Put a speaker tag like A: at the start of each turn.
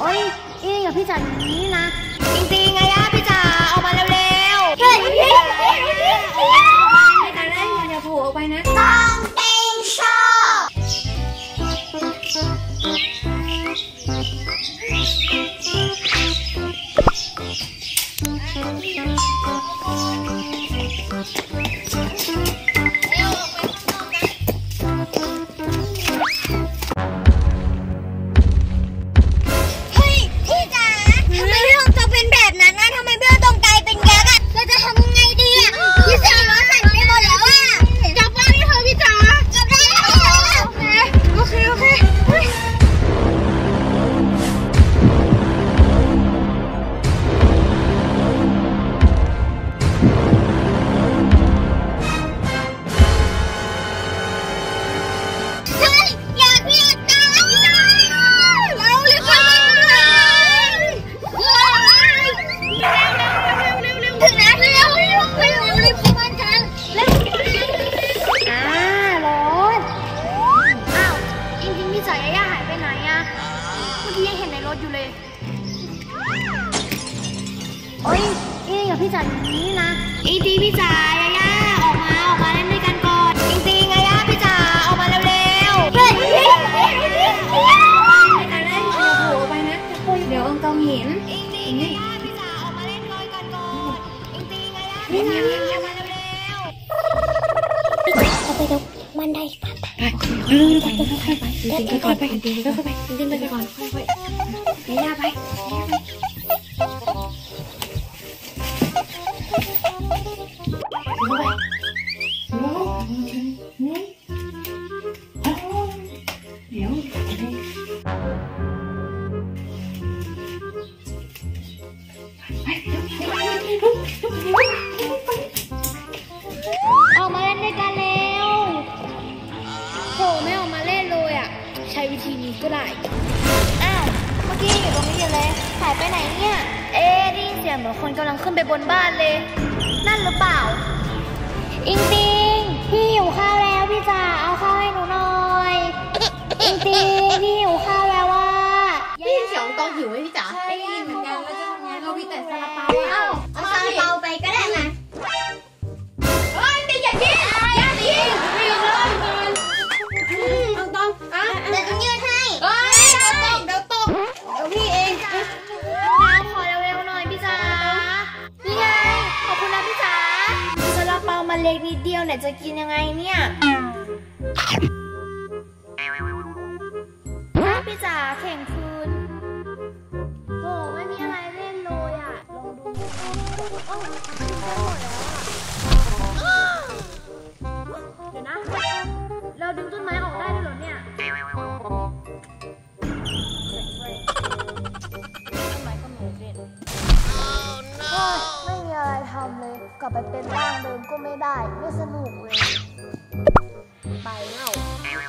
A: โอ้ยนี่กับพี่จ๋าอยู่นี่นะ จริงๆไง กี้ยังเห็นในรถอยู่เลย โอ้ยนี่กับพี่จ๋าอยู่นี่นะจริงๆพี่จ๋ายาย่าออกมาออกมาเล่นด้วยกันก่อนจริงๆไงย่าพี่จ๋าออกมาเร็วๆเฮ้ยเฮ้ยเฮ้ยเฮ้ยเฮ้ย
B: ไม่ทันได้อย่าโผล่ออกไปนะจะคุยเดี๋ยวองตองเห็น
A: จริงๆไงย่าพี่จ๋าออกมาเล่นด้วยกันก่อนจริงๆไงย่าพี่จ๋าออกมาเร็ว
C: เอา ไปดูมันได้ปะ
B: ไปเออไปไปไปไปจริงๆไปก่อนไปจริงๆไปไปจริงๆไปก่อนค่อยๆไปย่าไปย่าไปเดี๋ยว
A: ๆออกมาเล่นด้วยกันแล้วโห ใช้วิธีนี้ก็ได้ อ้าว เมื่อกี้อยู่ตรงนี้อยู่เลยหายไปไหนเนี่ย เอ๊ะได้ยินเสียงเหมือนคนกำลังขึ้นไปบนบ้านเลย นั่นหรือเปล่า อิงติงพี่หิวข้าวแล้วพี่จ๋าเอาข้าวให้หนูหน่อย อิงติงพี่หิวข้าวแล้วว่า
B: ได้ยินเสียงองตองหิวไหมพี่จ๋า
A: ได้ยินเหมือนกัน
B: แล้วจะทำไงเรามีแต่ซาลาเปา
A: เอ้า
B: อ่
C: เล็กนิด
B: เดียวเนี่
A: ยจะกินยังไงเนี่ยพี่จ๋าแข่งคืนโหไม่มีอะไรเล่นเลยอะลองดู กลับไปเป็นร่างเดิมก็ไม่ได้ ไม่สนุกเลย ไปเล่า